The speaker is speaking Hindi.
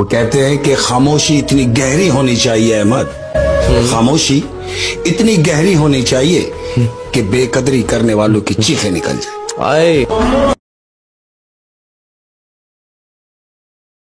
वो कहते हैं कि खामोशी इतनी गहरी होनी चाहिए अहमद। हम्म। खामोशी इतनी गहरी होनी चाहिए कि बेकदरी करने वालों की चीखें निकल जाए। आए।